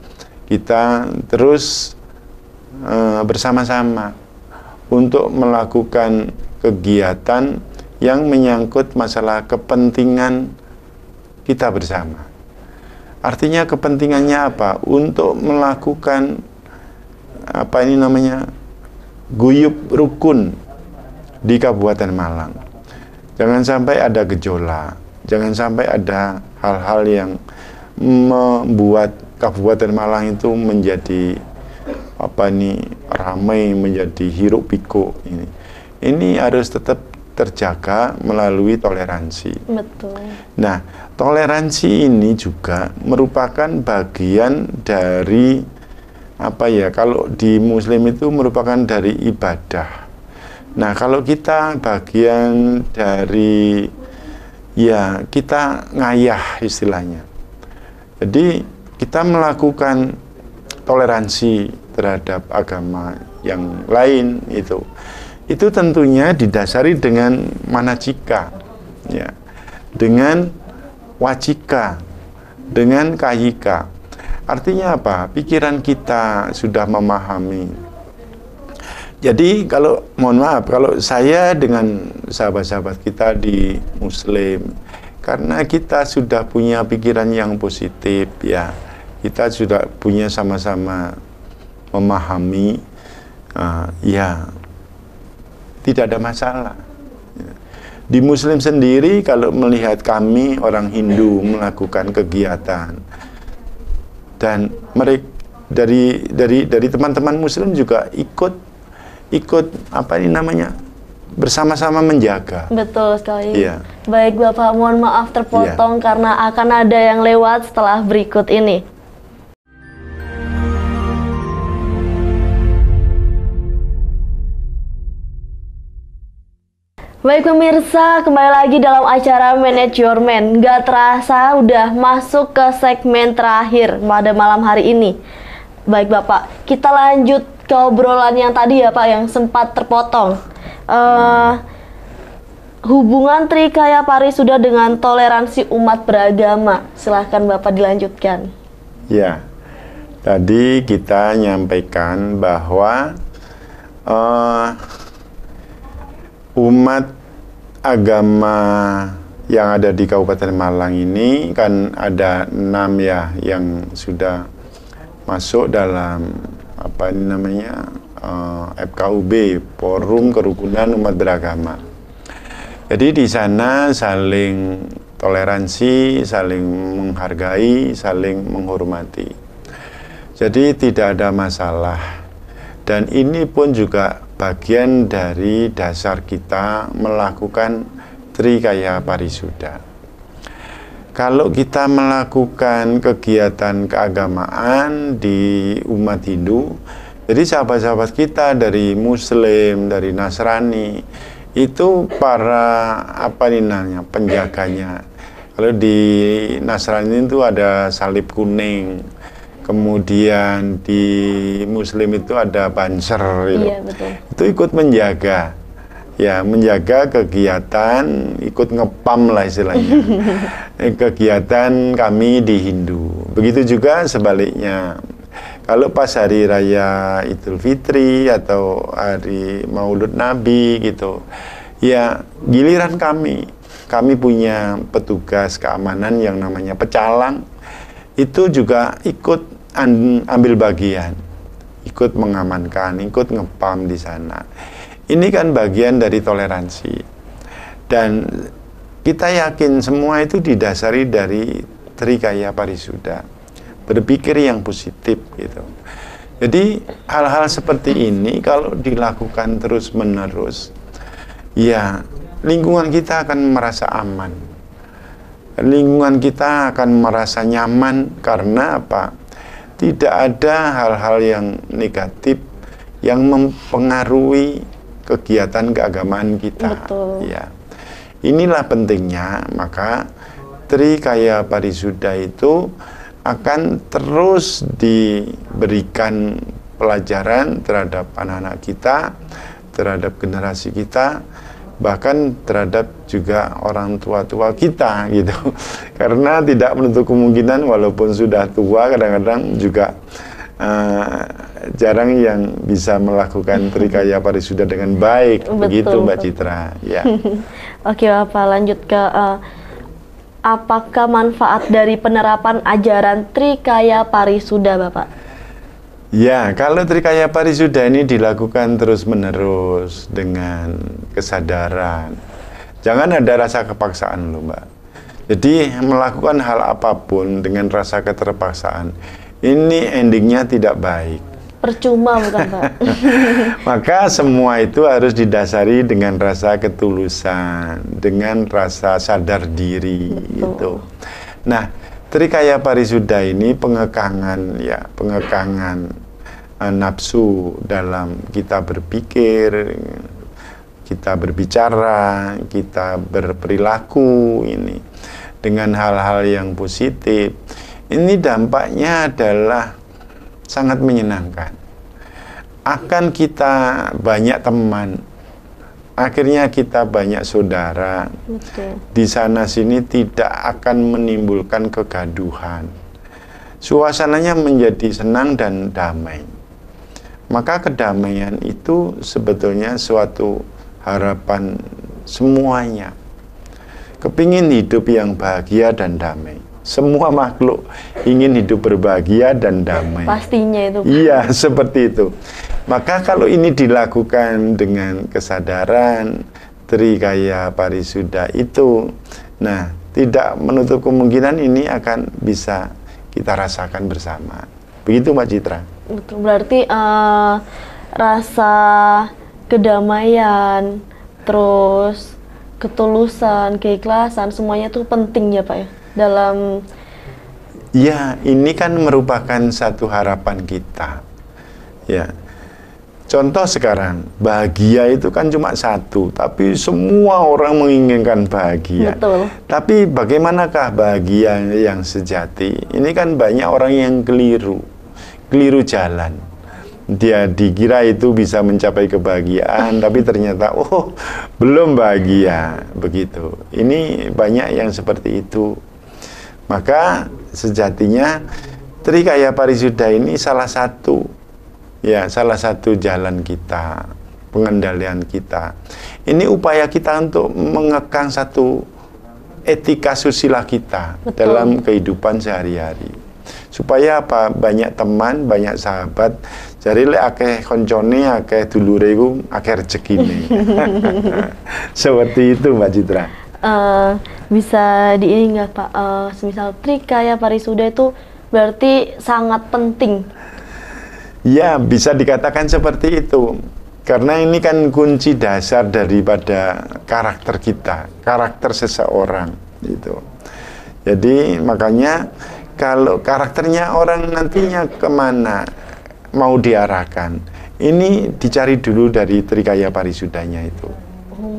S2: kita terus uh, bersama-sama untuk melakukan kegiatan yang menyangkut masalah kepentingan kita bersama. Artinya kepentingannya apa? Untuk melakukan apa ini namanya guyup rukun di Kabupaten Malang. Jangan sampai ada gejolak, jangan sampai ada hal-hal yang membuat Kabupaten Malang itu menjadi apa ini ramai menjadi hiruk pikuk ini ini harus tetap terjaga melalui toleransi.
S1: Betul.
S2: Nah, toleransi ini juga merupakan bagian dari apa ya? Kalau di Muslim itu merupakan dari ibadah. Nah, kalau kita bagian dari ya kita ngayah istilahnya. Jadi kita melakukan toleransi terhadap agama yang lain itu. Itu tentunya didasari dengan manacika ya. Dengan wajika dengan kayika artinya apa? Pikiran kita sudah memahami. Jadi kalau mohon maaf kalau saya dengan sahabat-sahabat kita di muslim karena kita sudah punya pikiran yang positif ya. Kita sudah punya sama-sama memahami uh, ya tidak ada masalah. Di Muslim sendiri kalau melihat kami orang Hindu melakukan kegiatan dan mereka dari dari dari teman-teman Muslim juga ikut ikut apa ini namanya bersama-sama menjaga.
S1: Betul sekali.
S2: Iya.
S1: Baik Bapak, mohon maaf terpotong iya. karena akan ada yang lewat setelah berikut ini. Baik pemirsa, kembali lagi dalam acara Manage Your Man. Gak terasa udah masuk ke segmen terakhir pada malam hari ini. Baik Bapak, kita lanjut ke obrolan yang tadi ya Pak yang sempat terpotong. Uh, hubungan Trikaya Pari sudah dengan toleransi umat beragama. Silahkan Bapak dilanjutkan.
S2: Ya, tadi kita nyampaikan bahwa uh, umat agama yang ada di Kabupaten Malang ini kan ada enam ya yang sudah masuk dalam apa ini namanya uh, eh, FKUB Forum Kerukunan Umat Beragama. Jadi di sana saling toleransi, saling menghargai, saling menghormati. Jadi tidak ada masalah. Dan ini pun juga bagian dari dasar kita melakukan Trikaya Parisuda. Kalau kita melakukan kegiatan keagamaan di umat Hindu, jadi sahabat-sahabat kita dari Muslim, dari Nasrani, itu para apa namanya penjaganya. Kalau di Nasrani itu ada salib kuning, kemudian di Muslim itu ada banser itu, iya, betul. itu ikut menjaga, ya menjaga kegiatan, ikut ngepam lah istilahnya, [laughs] kegiatan kami di Hindu. Begitu juga sebaliknya, kalau pas hari raya Idul Fitri atau hari Maulud Nabi gitu, ya giliran kami, kami punya petugas keamanan yang namanya pecalang, itu juga ikut ambil bagian, ikut mengamankan, ikut ngepam di sana. Ini kan bagian dari toleransi. Dan kita yakin semua itu didasari dari Trikaya Parisuda. Berpikir yang positif gitu. Jadi hal-hal seperti ini kalau dilakukan terus-menerus ya lingkungan kita akan merasa aman. Lingkungan kita akan merasa nyaman karena apa? Tidak ada hal-hal yang negatif yang mempengaruhi kegiatan keagamaan kita.
S1: Betul.
S2: Ya. Inilah pentingnya maka Trikaya Parisuda itu akan terus diberikan pelajaran terhadap anak-anak kita, terhadap generasi kita, bahkan terhadap juga orang tua-tua kita [laughs] gitu. Karena tidak menutup kemungkinan walaupun sudah tua kadang-kadang juga uh, jarang yang bisa melakukan [laughs] trikaya parisuda dengan baik.
S1: Betul,
S2: Begitu Mbak
S1: betul.
S2: Citra. Ya. [laughs]
S1: Oke Bapak lanjut ke uh, apakah manfaat dari penerapan ajaran Trikaya Parisuda Bapak?
S2: Ya, kalau Trikaya Parisuda ini dilakukan terus-menerus dengan kesadaran. Jangan ada rasa kepaksaan loh, Mbak. Jadi melakukan hal apa pun dengan rasa keterpaksaan, ini endingnya tidak baik.
S1: Percuma bukan Pak? [laughs]
S2: Maka semua itu harus didasari dengan rasa ketulusan, dengan rasa sadar diri gitu. Nah, Trikaya Parisuda ini pengekangan ya, pengekangan eh, nafsu dalam kita berpikir, kita berbicara, kita berperilaku ini dengan hal-hal yang positif. Ini dampaknya adalah sangat menyenangkan. Akan kita banyak teman, akhirnya kita banyak saudara.
S1: Betul.
S2: Di sana sini tidak akan menimbulkan kegaduhan. Suasananya menjadi senang dan damai. Maka kedamaian itu sebetulnya suatu harapan semuanya. Kepingin hidup yang bahagia dan damai. Semua makhluk ingin hidup berbahagia dan damai.
S1: Pastinya itu.
S2: Iya, [laughs] seperti itu. Maka kalau ini dilakukan dengan kesadaran Trikaya Parisuda itu, nah tidak menutup kemungkinan ini akan bisa kita rasakan bersama. Begitu Mbak Citra.
S1: Betul. Berarti eh, rasa kedamaian, terus ketulusan, keikhlasan, semuanya tuh penting ya Pak ya dalam
S2: Ya, ini kan merupakan satu harapan kita. Ya. Contoh sekarang, bahagia itu kan cuma satu, tapi semua orang menginginkan bahagia.
S1: Betul.
S2: Tapi bagaimanakah bahagia yang sejati? Ini kan banyak orang yang keliru, keliru jalan. Dia dikira itu bisa mencapai kebahagiaan, tapi ternyata oh belum bahagia begitu. Ini banyak yang seperti itu. Maka sejatinya Trikaya Parisuda ini salah satu ya salah satu jalan kita, pengendalian kita. Ini upaya kita untuk mengekang satu etika susila kita
S1: Betul.
S2: dalam kehidupan sehari-hari. Supaya apa? Banyak teman, banyak sahabat. Jadi lek akeh koncone, akeh dulure iku akeh rezekine. [laughs] [laughs] Seperti itu Mbak Citra.
S1: Eh, bisa di ini nggak Pak? Eh, semisal Trikaya Parisuda itu berarti sangat penting.
S2: Ya, bisa dikatakan seperti itu. Karena ini kan kunci dasar daripada karakter kita, karakter seseorang gitu. Jadi makanya kalau karakternya orang nantinya ke mana mau diarahkan, ini dicari dulu dari Trikaya Parisudanya itu.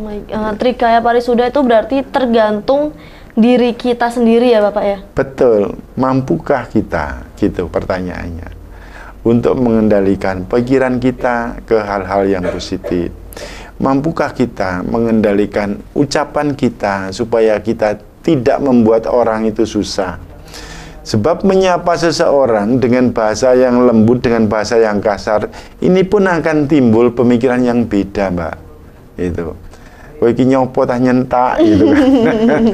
S1: My eh, Trikaya Parisuda itu berarti tergantung diri kita sendiri ya Bapak ya?
S2: Betul, mampukah kita? Gitu pertanyaannya. Untuk mengendalikan pikiran kita ke hal-hal yang positif. Mampukah kita mengendalikan ucapan kita supaya kita tidak membuat orang itu susah? Sebab menyapa seseorang dengan bahasa yang lembut, dengan bahasa yang kasar, ini pun akan timbul pemikiran yang beda, Mbak. Itu. Kowe iki nyopo tah nyentak gitu kan.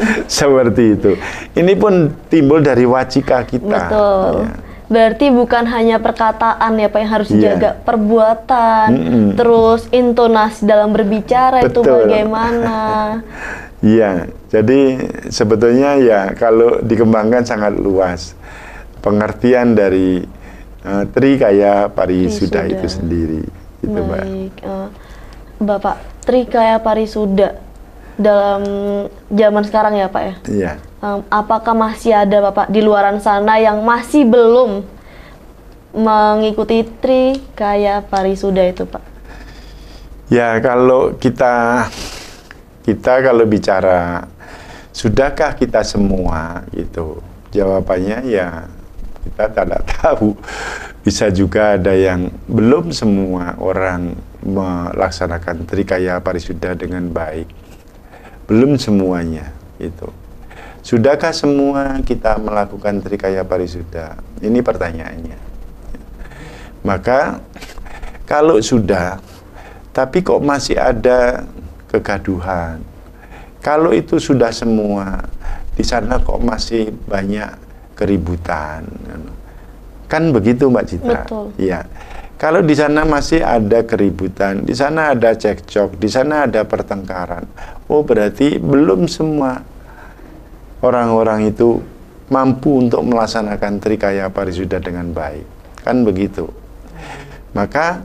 S2: [laughs] Seperti itu. Ini pun timbul dari wacika kita.
S1: Betul.
S2: ya.
S1: Berarti bukan hanya perkataan ya Pak yang harus
S2: Iya.
S1: dijaga, perbuatan,
S2: Mm-mm.
S1: terus intonasi dalam berbicara itu
S2: Betul.
S1: bagaimana. [laughs]
S2: Iya, jadi sebetulnya ya kalau dikembangkan sangat luas pengertian dari eh, Trikaya Parisuda
S1: Parisuda.
S2: itu sendiri, gitu Mbak.
S1: Baik, eh, Bapak Trikaya Parisuda dalam zaman sekarang ya Pak ya.
S2: Iya.
S1: Em, apakah masih ada Bapak di luaran sana yang masih belum mengikuti Trikaya Parisuda itu Pak?
S2: Ya kalau kita kita kalau bicara sudahkah kita semua gitu jawabannya ya kita tidak [laughs] tahu bisa juga ada yang belum semua orang melaksanakan trikaya parisuda dengan baik belum semuanya itu sudahkah semua kita melakukan trikaya parisuda ini pertanyaannya maka kalau sudah tapi kok masih ada kegaduhan. Kalau itu sudah semua, di sana kok masih banyak keributan. Kan begitu Mbak Citra?
S1: Betul.
S2: Iya. Kalau di sana masih ada keributan, di sana ada cekcok, di sana ada pertengkaran. Oh, berarti belum semua orang-orang itu mampu untuk melaksanakan trikaya parisuda dengan baik. Kan begitu. Maka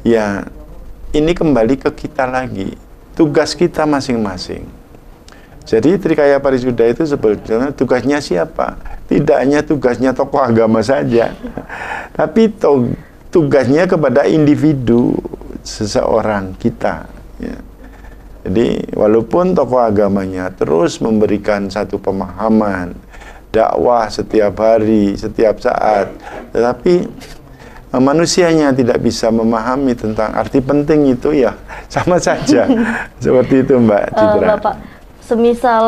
S2: ya ini kembali ke kita lagi tugas kita masing-masing jadi Trikaya Parisuda itu sebetulnya tugasnya siapa tidak hanya tugasnya tokoh agama saja [laughs] tapi tugasnya kepada individu seseorang kita ya. jadi walaupun tokoh agamanya terus memberikan satu pemahaman dakwah setiap hari setiap saat tetapi eh, manusianya tidak bisa memahami tentang arti penting itu ya [laughs] sama saja [laughs] seperti itu Mbak
S1: Eh,
S2: Citra.
S1: Bapak, semisal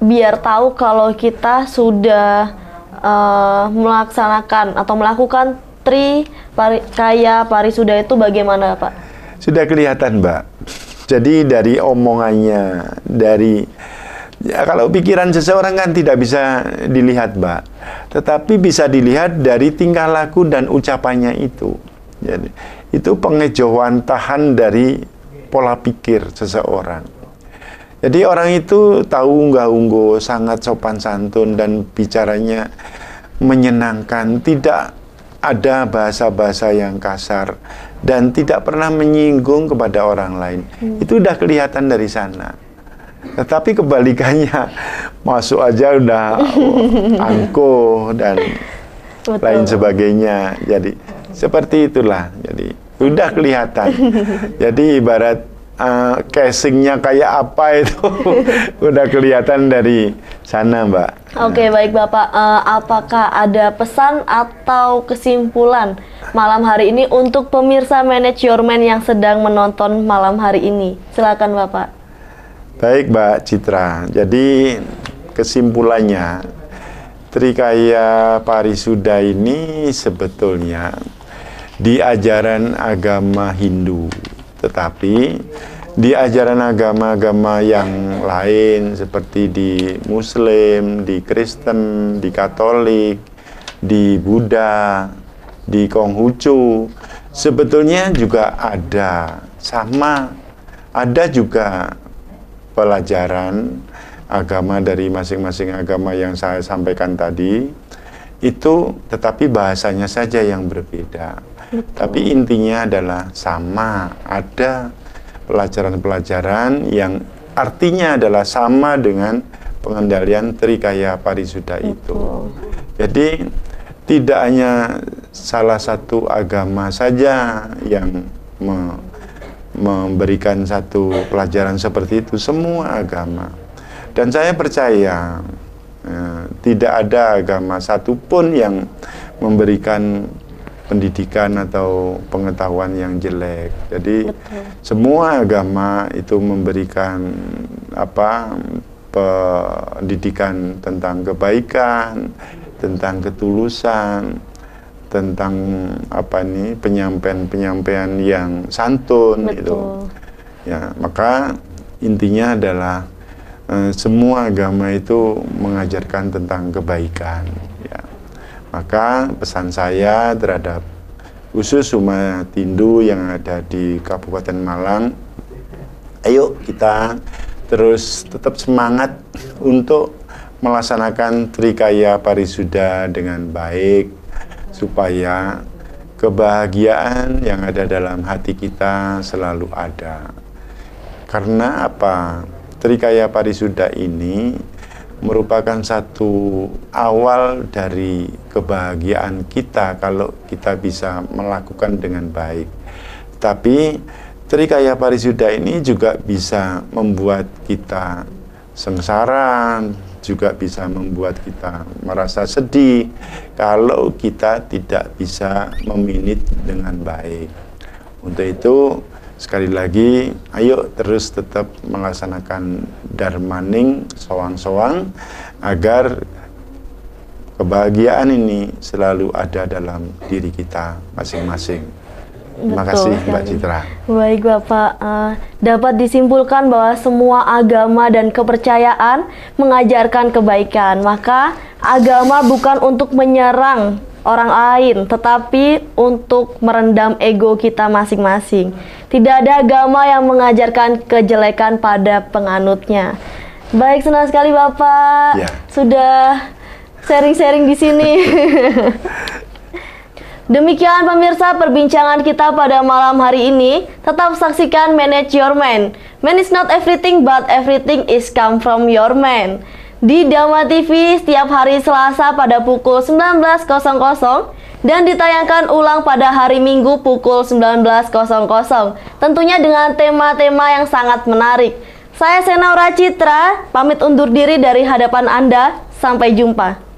S1: biar tahu kalau kita sudah eh, melaksanakan atau melakukan tri pari, kaya parisuda itu bagaimana Pak?
S2: Sudah kelihatan Mbak. Jadi dari omongannya, dari ya kalau pikiran seseorang kan tidak bisa dilihat Mbak, tetapi bisa dilihat dari tingkah laku dan ucapannya itu. Jadi itu pengejauhan tahan dari pola pikir seseorang. Jadi orang itu tahu unggah ungguh, sangat sopan santun dan bicaranya menyenangkan, tidak ada bahasa-bahasa yang kasar dan tidak pernah menyinggung kepada orang lain. Itu udah kelihatan dari sana. Tetapi kebalikannya [laughs] masuk aja udah [laughs] angkuh dan
S1: Betul.
S2: lain sebagainya. Jadi seperti itulah. Jadi udah kelihatan. [laughs] Jadi ibarat eh, casingnya kayak apa itu [laughs] udah kelihatan dari sana, Mbak.
S1: Oke baik Bapak, Eh, apakah ada pesan atau kesimpulan malam hari ini untuk pemirsa Manage Your Man yang sedang menonton malam hari ini? Silakan Bapak.
S2: Baik, Mbak Citra. Jadi kesimpulannya Trikaya Parisuda ini sebetulnya di ajaran agama Hindu, tetapi di ajaran agama-agama yang lain seperti di Muslim, di Kristen, di Katolik, di Buddha, di Konghucu, sebetulnya juga ada. Sama ada juga pelajaran agama dari masing-masing agama yang saya sampaikan tadi. Itu tetapi bahasanya saja yang berbeda. Tapi intinya adalah sama, ada pelajaran-pelajaran yang artinya adalah sama dengan pengendalian Trikaya Parisuda itu. Jadi tidak hanya salah satu agama saja yang me- memberikan satu pelajaran seperti itu, semua agama. Dan saya percaya eh, tidak ada agama satupun yang memberikan pendidikan atau pengetahuan yang jelek. Jadi semua agama itu memberikan apa pendidikan tentang kebaikan, tentang ketulusan, tentang apa nih penyampaian-penyampaian yang santun gitu.
S1: Betul.
S2: Ya, maka intinya adalah eh, semua agama itu mengajarkan tentang kebaikan. Maka pesan saya terhadap khusus umat Tindu yang ada di Kabupaten Malang, ayo kita terus tetap semangat untuk melaksanakan Trikaya Parisuda dengan baik supaya kebahagiaan yang ada dalam hati kita selalu ada. Karena apa? Trikaya Parisuda ini merupakan satu awal dari kebahagiaan kita kalau kita bisa melakukan dengan baik. Tapi Trikaya Parisuda ini juga bisa membuat kita sengsara, juga bisa membuat kita merasa sedih kalau kita tidak bisa meminit dengan baik. Untuk itu Sekali lagi, ayo terus tetap melaksanakan darmaning soang-soang agar kebahagiaan ini selalu ada dalam diri kita masing-masing. Terima kasih Mbak Citra.
S1: Baik Bapak, uh, dapat disimpulkan bahwa semua agama dan kepercayaan mengajarkan kebaikan. Maka agama bukan untuk menyerang orang lain, tetapi untuk merendam ego kita masing-masing. Tidak ada agama yang mengajarkan kejelekan pada penganutnya. Baik, senang sekali Bapak ya. sudah sharing-sharing di sini. [laughs] Demikian pemirsa perbincangan kita pada malam hari ini. Tetap saksikan Manage Your Man. Man is not everything but everything is come from your man di Dama TV setiap hari Selasa pada pukul 19.00 dan ditayangkan ulang pada hari Minggu pukul 19.00. Tentunya dengan tema-tema yang sangat menarik. Saya Senaura Citra, pamit undur diri dari hadapan Anda. Sampai jumpa.